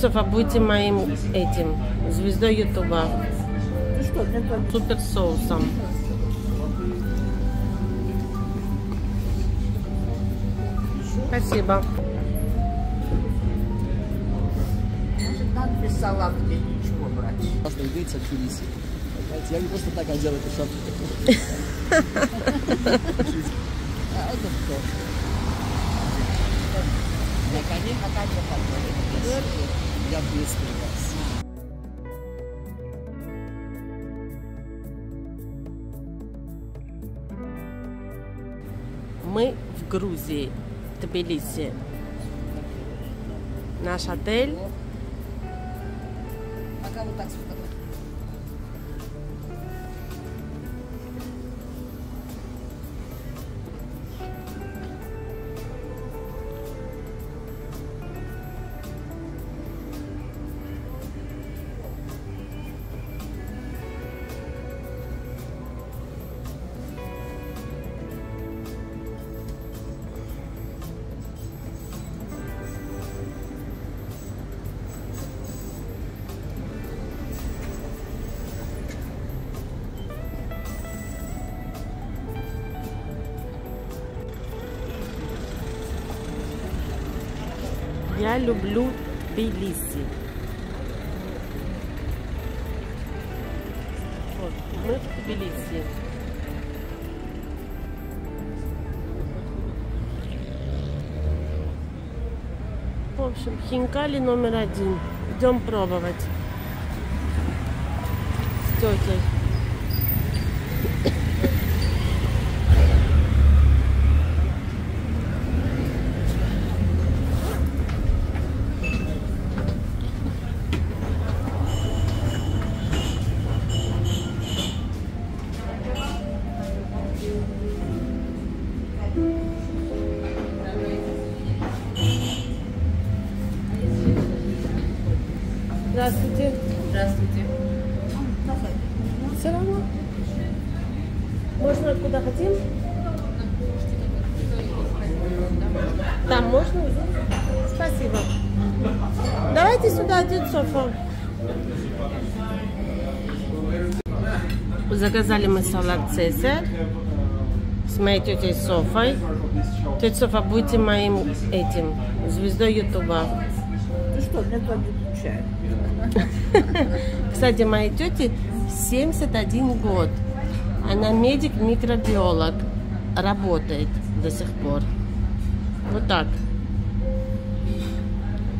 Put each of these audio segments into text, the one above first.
Софа, будьте моим этим, звездой Ютуба. Супер соусом. Спасибо. Может, надо без салата ничего брать. Я не просто так одел эту шапку. А это кто? На коне, на коне пойдем. Я приветствую вас. Мы в Грузии, в Тбилиси. Наш отель. Пока вот так Я люблю Тбилиси. Вот, мы в Тбилиси. В общем, хинкали номер один. Идем пробовать. С тетей. Здравствуйте. Здравствуйте. Все равно. Можно куда хотим? Там можно? Спасибо. Давайте сюда, дед Софа. Заказали мы салат Цезарь с моей тетей Софой. Тетя Софа, будьте моим этим, звездой Ютуба. Ну что, для того чай. Кстати, моей тете 71 год. Она медик-микробиолог. Работает до сих пор. Вот так.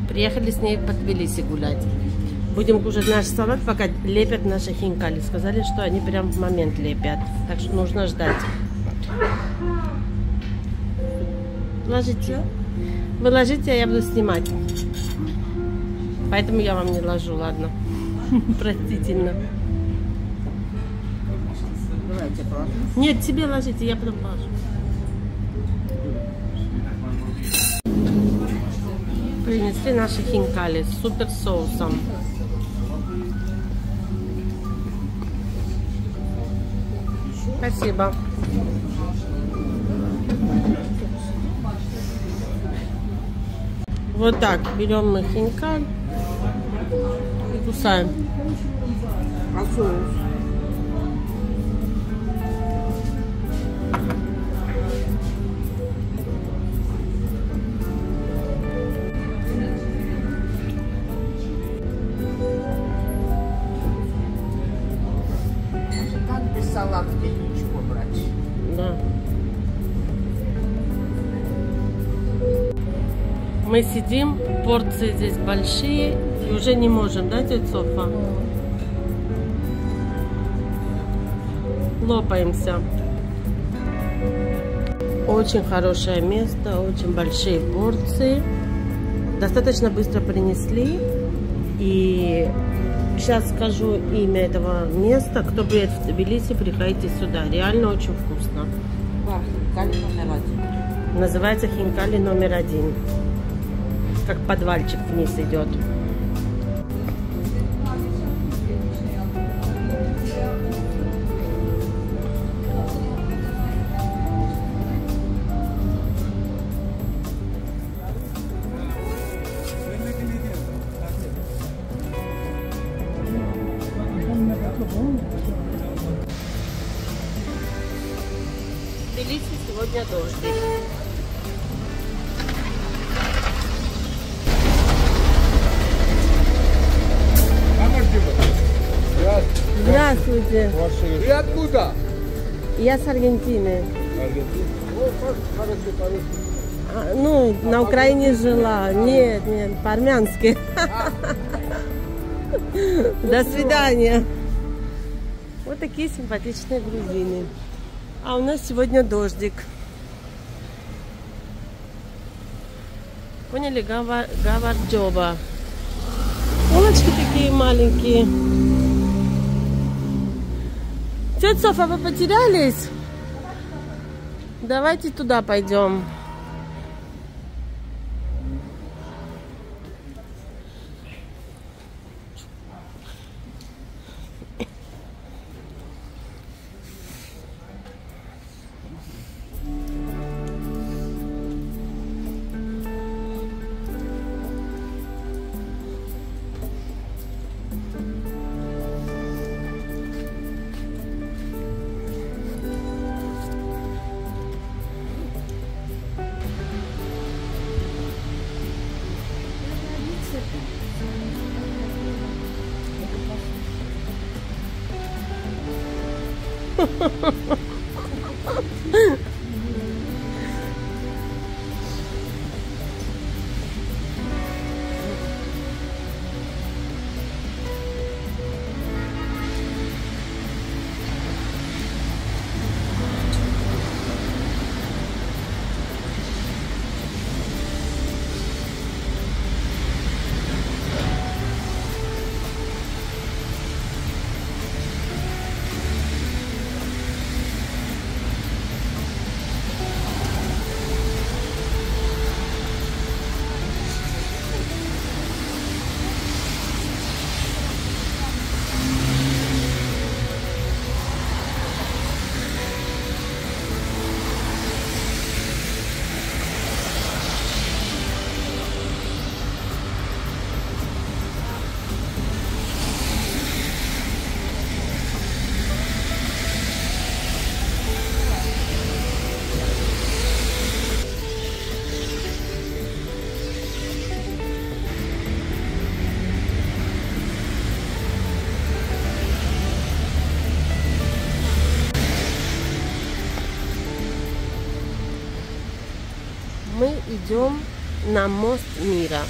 Приехали с ней по Тбилиси гулять. Будем кушать наш салат, пока лепят наши хинкали. Сказали, что они прям в момент лепят. Так что нужно ждать. Ложите. Вы ложите, а я буду снимать. Поэтому я вам не ложу, ладно. Простительно. Давайте. Нет, тебе ложите, я потом положу. Принесли наши хинкали с супер соусом. Спасибо. Вот так берем мы хинкаль и кусаем. А соус? Мы сидим, порции здесь большие, и уже не можем, да, тетя Софа? Лопаемся. Очень хорошее место, очень большие порции. Достаточно быстро принесли. И сейчас скажу имя этого места. Кто приедет в Тбилиси, приходите сюда. Реально очень вкусно. Да. Называется хинкали номер один как подвальчик вниз идет. Тбилиси сегодня дождь. Здравствуйте. Ты откуда? Я с Аргентины. А, ну, на Украине жила. Нет, нет, по-армянски. До свидания. Вот такие симпатичные грузины. А у нас сегодня дождик. Поняли? Гава- Гаварджоба. Улочки такие маленькие. Тетя Софа, вы потерялись? Давайте туда пойдем. Ha ha ha ha! Идем на мост мира.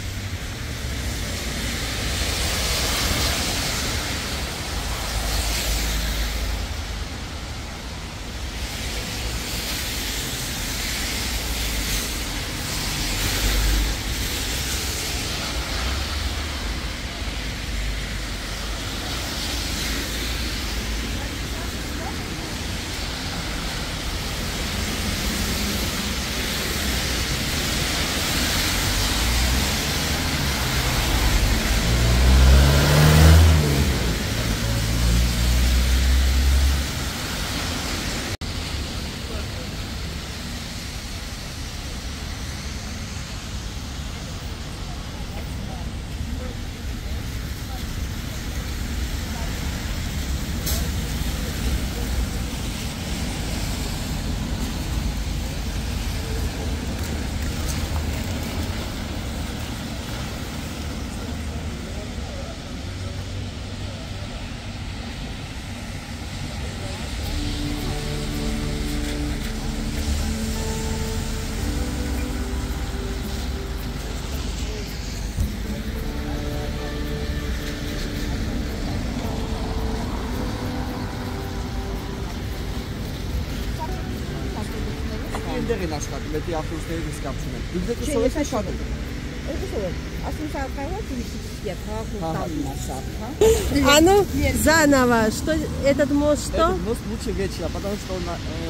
მეტი ათმოსფეროს გაψუნა. ბიძაკი სოლოს შადო. А ну, заново, что этот мост что? Этот мост лучше вечера, потому что он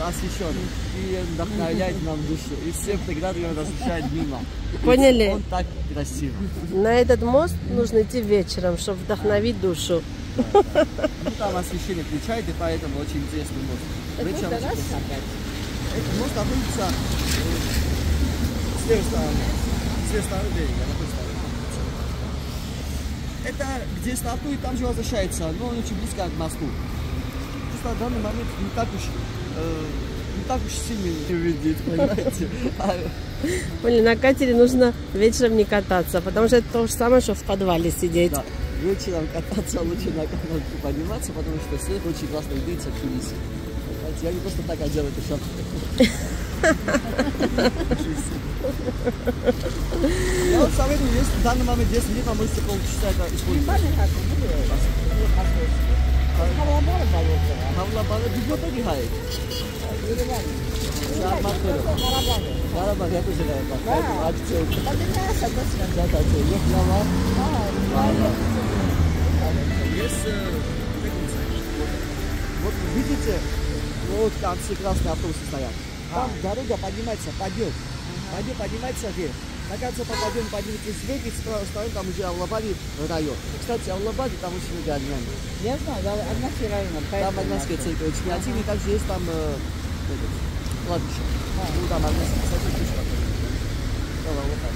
освещен и вдохновляет нам душу. И все фотографии он освещает мимо. Поняли? Он так красив. На этот мост нужно идти вечером, чтобы вдохновить душу. Ну, там освещение включает, и поэтому очень интересный мост. Вечером. Этот мост находится э, с левой стороны. С левой стороны берега, на той стороне. Это где статуи, там же возвращается, но он очень близко к мосту. Просто в данный момент не так уж э, не так уж сильно увидит, понимаете? Блин, на катере нужно вечером не кататься, потому что это то же самое, что в подвале сидеть. да, вечером кататься лучше на канатке подниматься, потому что свет очень классно видится в. Понимаете, Я не просто так одел эту шапку. Я вот советую, если в данный момент 10 минут, а можете полчаса это. Yok ne вот, вот видите, вот там все красные автобусы стоят. Там дорога поднимается, подъем. Подъем поднимается вверх. На конце по подъему поднимаетесь вверх, и с правой стороны там уже Аллабади район. Кстати, Аллабади там очень много армян. Я знаю, да, Агнатский район. Там армянская церковь очень активная, также есть там э, этот, кладбище. Ну, там армянские кстати, пушка. Да, вот так.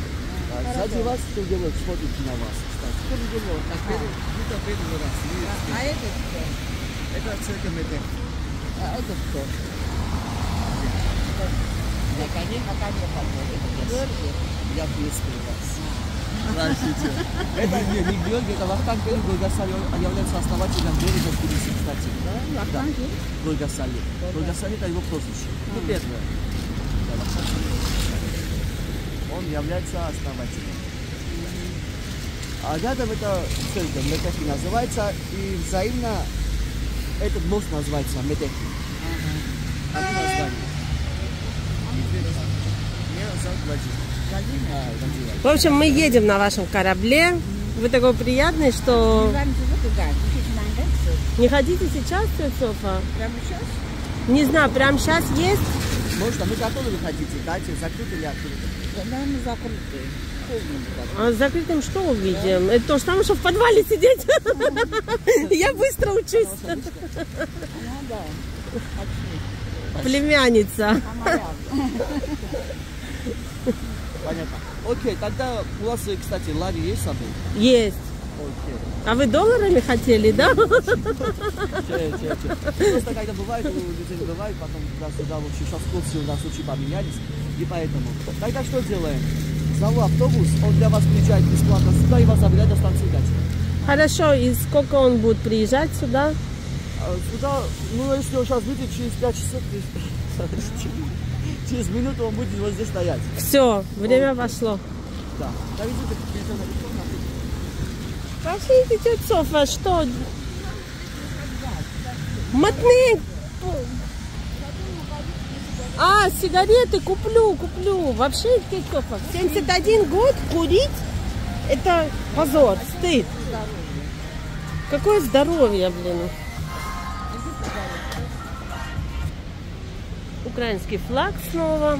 А Сзади вас кто делает, смотрит на вас, кстати. Кто делает? Так, первый, где-то первый раз. видите? А это кто? Это церковь Медек. А это кто? На коне, на коне похоже. Георгий. Я приветствую вас. Здравствуйте. Это не, не Георгий, это Вахтанг Бери Гургасали. Он является основателем берега Тбилиси, кстати. Да, Вахтанг есть? Гургасали. Гургасали это его прозвище. Ну, первое. Да. Он является основателем. А рядом это церковь Метехи называется, и взаимно этот мост называется Метехи. Одно название. Меня зовут Владимир. А, Владимир. В общем, мы едем на вашем корабле. Вы такой приятный, что... Не хотите сейчас, тетя Софа? Прямо сейчас? Не знаю, прям сейчас есть? Можно, мы готовы выходить, дайте, закрыто или открыто? Наверное, закрытые. Холодно. А с закрытым что увидим? Это то же самое, что в подвале сидеть. Я быстро учусь. Да. Племянница. Понятно. Окей, тогда у вас, кстати, лагерь есть с собой? Есть. А вы долларами хотели, да? Просто когда бывает, у людей бывает, потом туда-сюда, в общем, сейчас курсы у нас очень поменялись, и поэтому. Тогда что делаем? Зову автобус, он для вас приезжает бесплатно сюда и вас забирает до станции Гати. Хорошо, и сколько он будет приезжать сюда? А Сюда, ну, если он сейчас выйдет, через 5 часов, через минуту он будет вот здесь стоять. Все, время пошло. Да. Довезите телефон на телефон, на Пошлите, тетя Софа, что? Мотны. А, сигареты куплю, куплю. Вообще, тетя Софа, в 71 год курить, это позор, стыд. Какое здоровье, блин. Украинский флаг снова.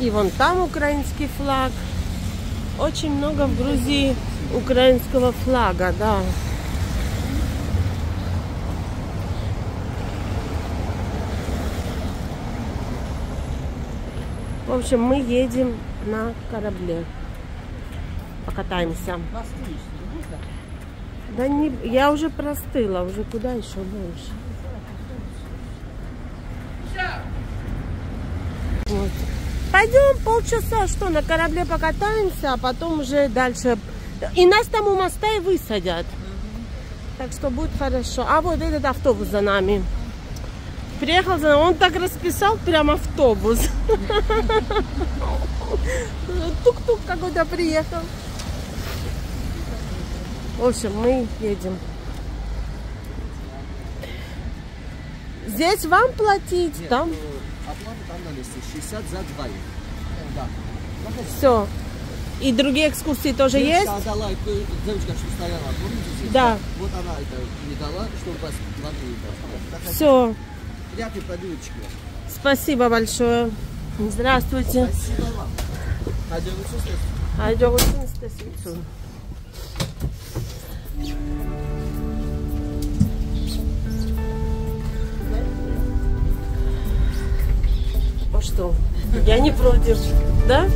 И вон там украинский флаг. Очень много в Грузии украинского флага, да. В общем, мы едем на корабле. Покатаемся. Да не, я уже простыла, уже куда еще больше. Вот. Пойдем полчаса, что на корабле покатаемся, а потом уже дальше. И нас там у моста и высадят. Так что будет хорошо. А вот этот автобус за нами. Приехал за нами. Он так расписал прям автобус. Тук-тук какой-то приехал. В общем, мы едем. Здесь вам платить, Нет, там э, оплата там на месте, 60 за двоих. Да. все. И другие экскурсии тоже Девушка есть? отдала, э, девушка, что стояла, помните здесь? Да. Вот она это не дала, чтобы вас платили. Все. Приятной пробирочки. Спасибо большое. Здравствуйте. Спасибо вам. Hadi görüşürüz. Haydi olsun istesin. А что? Я не против, да?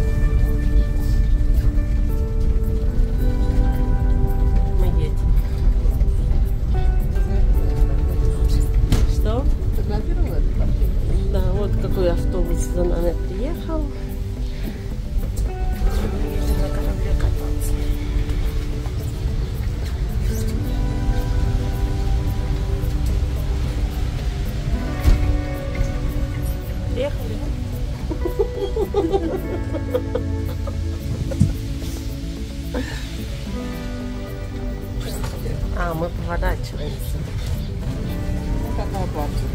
Партия?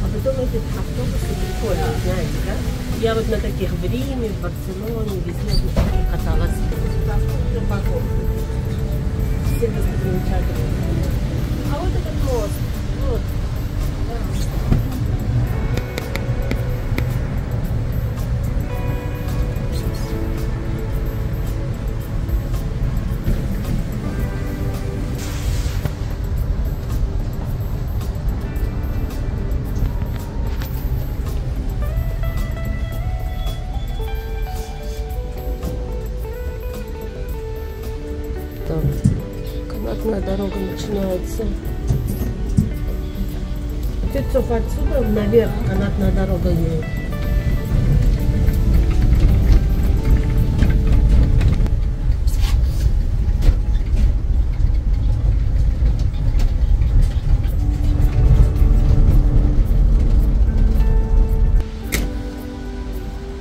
А потом эти автобусы прикольные, знаете, да? Я вот на таких в Риме, в Барселоне, везде каталась. Все достопримечательности. А вот этот мост, дорога начинается. Тыцов отсюда наверх канатная дорога едет.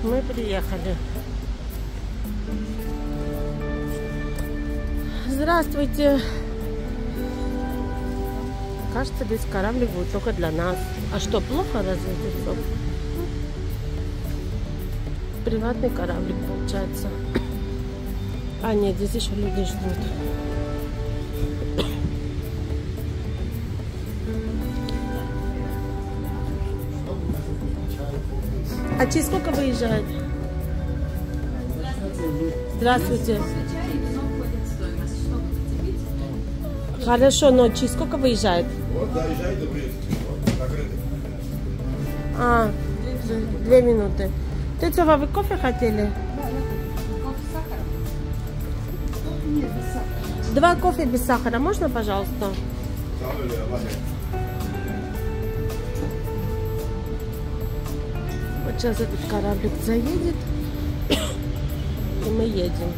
Мы приехали. Здравствуйте. Кажется, весь кораблик будет только для нас. А что, плохо разве это? Приватный кораблик получается. А, нет, здесь еще люди ждут. А через сколько выезжает? Здравствуйте. Хорошо, но через сколько выезжает? Вот доезжай до Брестки. Вот закрытый. А, две минуты. Тетя, вы кофе хотели? Два кофе без сахара. Можно, пожалуйста? Вот сейчас этот кораблик заедет. И мы едем.